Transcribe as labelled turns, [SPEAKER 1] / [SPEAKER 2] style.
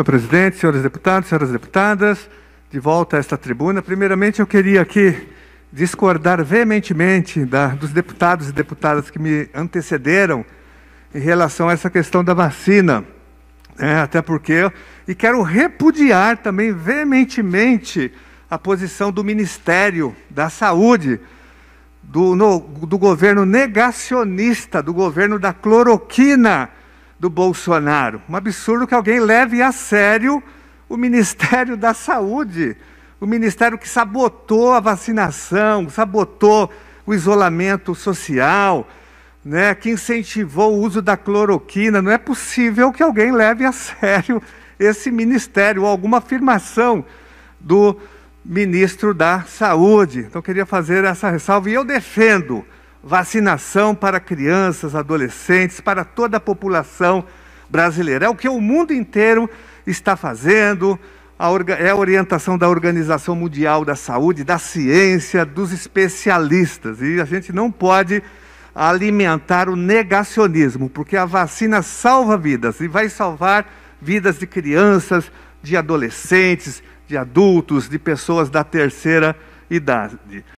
[SPEAKER 1] Senhor presidente, senhores deputados, senhoras deputadas, de volta a esta tribuna. Primeiramente, eu queria aqui discordar veementemente da, dos deputados e deputadas que me antecederam em relação a essa questão da vacina. É, até porque, e quero repudiar também veementemente a posição do Ministério da Saúde, do, no, do governo negacionista, do governo da cloroquina do Bolsonaro. Um absurdo que alguém leve a sério o Ministério da Saúde, o ministério que sabotou a vacinação, sabotou o isolamento social, né, que incentivou o uso da cloroquina. Não é possível que alguém leve a sério esse ministério ou alguma afirmação do ministro da Saúde. Então, queria fazer essa ressalva e eu defendo vacinação para crianças, adolescentes, para toda a população brasileira. É o que o mundo inteiro está fazendo, é a orientação da Organização Mundial da Saúde, da ciência, dos especialistas. E a gente não pode alimentar o negacionismo, porque a vacina salva vidas e vai salvar vidas de crianças, de adolescentes, de adultos, de pessoas da terceira idade.